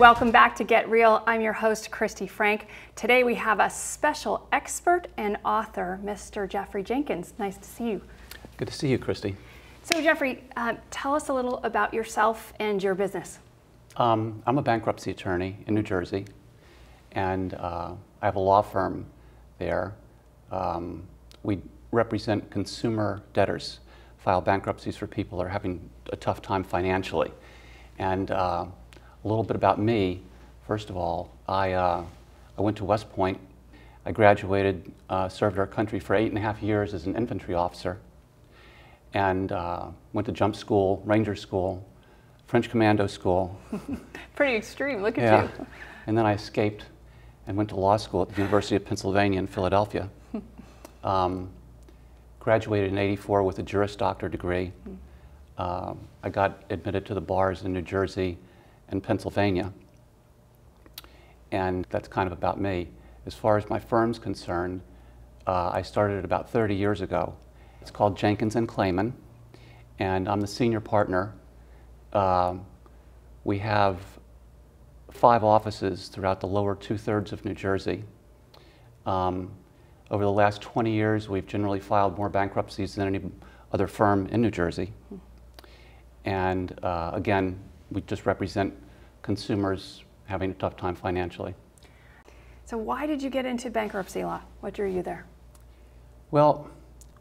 Welcome back to Get Real. I'm your host, Christy Frank. Today we have a special expert and author, Mr. Jeffrey Jenkins. Nice to see you. Good to see you, Christy. So, Jeffrey, uh, tell us a little about yourself and your business. Um, I'm a bankruptcy attorney in New Jersey, and uh, I have a law firm there. Um, we represent consumer debtors, file bankruptcies for people who are having a tough time financially. And uh, a little bit about me. First of all, I, uh, I went to West Point. I graduated, uh, served our country for eight and a half years as an infantry officer, and uh, went to jump school, ranger school, French commando school. Pretty extreme, look at yeah. you. And then I escaped and went to law school at the University of Pennsylvania in Philadelphia. Um, graduated in 84 with a Juris Doctor degree. Uh, I got admitted to the bars in New Jersey and Pennsylvania. And that's kind of about me. As far as my firm's concerned, uh, I started it about 30 years ago. It's called Jenkins and Clayman, and I'm the senior partner. Um, we have five offices throughout the lower two-thirds of New Jersey. Um, over the last 20 years, we've generally filed more bankruptcies than any other firm in New Jersey. And uh, again, we just represent consumers having a tough time financially. So, why did you get into bankruptcy law? What drew you there? Well,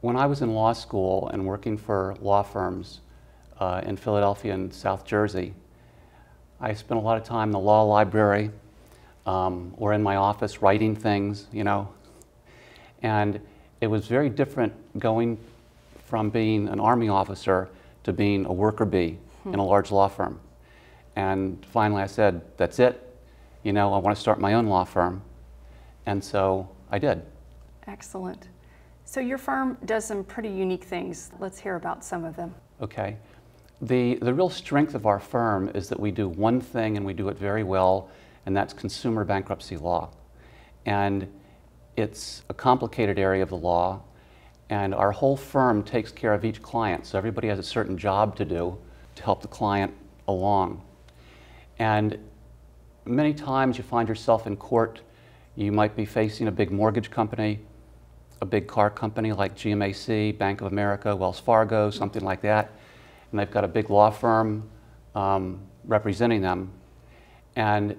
when I was in law school and working for law firms uh, in Philadelphia and South Jersey, I spent a lot of time in the law library um, or in my office writing things, you know. And it was very different going from being an Army officer to being a worker bee hmm. in a large law firm. And finally I said, that's it. You know, I want to start my own law firm. And so I did. Excellent. So your firm does some pretty unique things. Let's hear about some of them. Okay. The, the real strength of our firm is that we do one thing and we do it very well, and that's consumer bankruptcy law. And it's a complicated area of the law, and our whole firm takes care of each client. So everybody has a certain job to do to help the client along. And many times you find yourself in court, you might be facing a big mortgage company, a big car company like GMAC, Bank of America, Wells Fargo, something like that, and they've got a big law firm um, representing them. And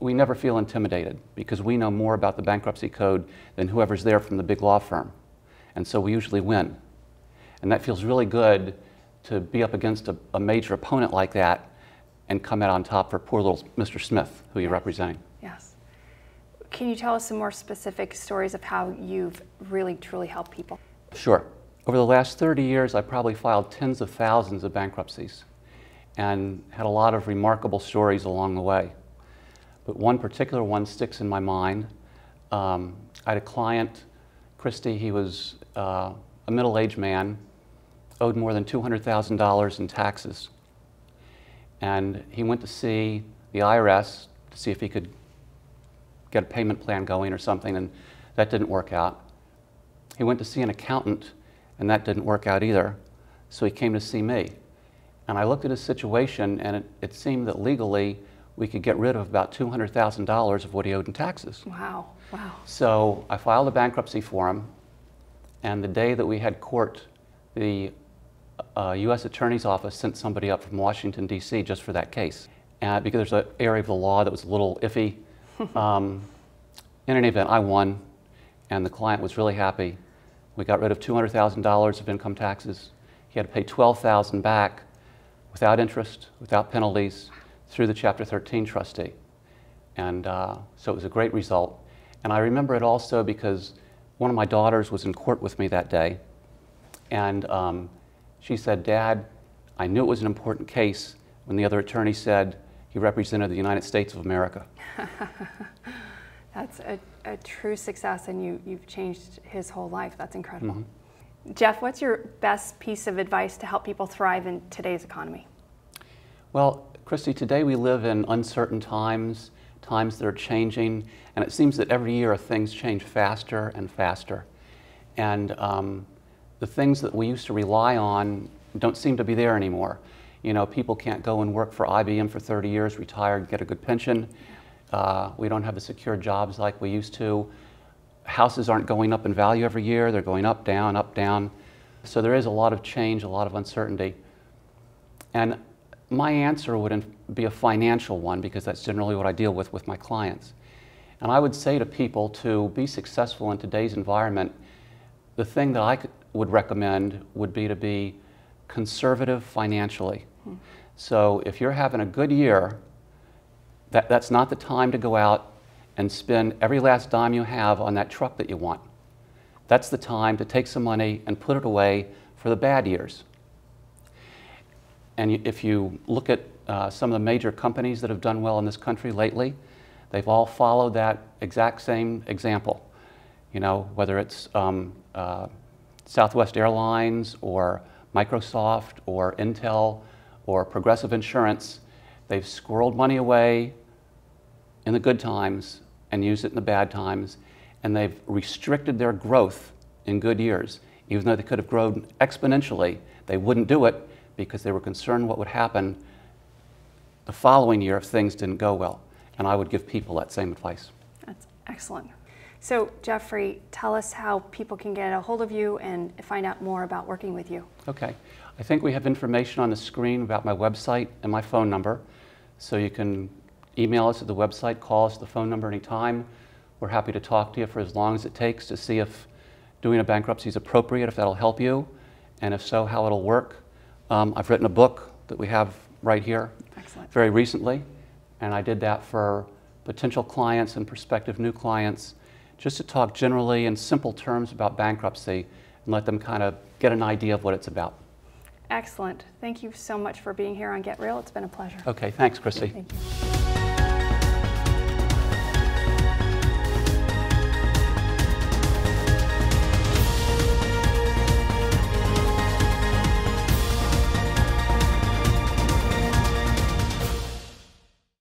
we never feel intimidated because we know more about the bankruptcy code than whoever's there from the big law firm. And so we usually win. And that feels really good to be up against a, a major opponent like that and come out on top for poor little Mr. Smith, who you're representing. Yes. Can you tell us some more specific stories of how you've really truly helped people? Sure. Over the last 30 years, I probably filed tens of thousands of bankruptcies and had a lot of remarkable stories along the way. But one particular one sticks in my mind. Um, I had a client, Christy, he was uh, a middle-aged man, owed more than $200,000 in taxes. And he went to see the IRS to see if he could get a payment plan going or something, and that didn't work out. He went to see an accountant, and that didn't work out either. So he came to see me. And I looked at his situation, and it, it seemed that legally we could get rid of about $200,000 of what he owed in taxes. Wow, wow. So I filed a bankruptcy for him, and the day that we had court, the uh, U.S. Attorney's Office sent somebody up from Washington, D.C. just for that case. And because there's an area of the law that was a little iffy. Um, in any event, I won, and the client was really happy. We got rid of $200,000 of income taxes. He had to pay 12000 back without interest, without penalties, through the Chapter 13 trustee. And uh, so it was a great result. And I remember it also because one of my daughters was in court with me that day. And um, she said, Dad, I knew it was an important case when the other attorney said he represented the United States of America. That's a, a, true success, and you, you've changed his whole life. That's incredible. Mm -hmm. Jeff, what's your best piece of advice to help people thrive in today's economy? Well, Christy, today we live in uncertain times, times that are changing, and it seems that every year things change faster and faster. And um, the things that we used to rely on don't seem to be there anymore. You know, people can't go and work for IBM for 30 years, retire, get a good pension. Uh, we don't have the secure jobs like we used to. Houses aren't going up in value every year, they're going up, down, up, down. So there is a lot of change, a lot of uncertainty. And my answer would be a financial one because that's generally what I deal with with my clients. And I would say to people to be successful in today's environment, the thing that I could, would recommend would be to be conservative financially. So if you're having a good year, that, that's not the time to go out and spend every last dime you have on that truck that you want. That's the time to take some money and put it away for the bad years. And if you look at uh, some of the major companies that have done well in this country lately, they've all followed that exact same example. You know, whether it's um, uh, Southwest Airlines or Microsoft or Intel or Progressive Insurance, they've squirreled money away in the good times and used it in the bad times, and they've restricted their growth in good years. Even though they could have grown exponentially, they wouldn't do it because they were concerned what would happen the following year if things didn't go well. And I would give people that same advice. That's excellent. So, Jeffrey, tell us how people can get a hold of you and find out more about working with you. Okay. I think we have information on the screen about my website and my phone number. So you can email us at the website, call us at the phone number anytime. We're happy to talk to you for as long as it takes to see if doing a bankruptcy is appropriate, if that'll help you, and if so, how it'll work. Um, I've written a book that we have right here Excellent. very recently, and I did that for potential clients and prospective new clients just to talk generally in simple terms about bankruptcy and let them kind of get an idea of what it's about. Excellent. Thank you so much for being here on Get Real. It's been a pleasure. Okay, thanks, Christy. Thank you.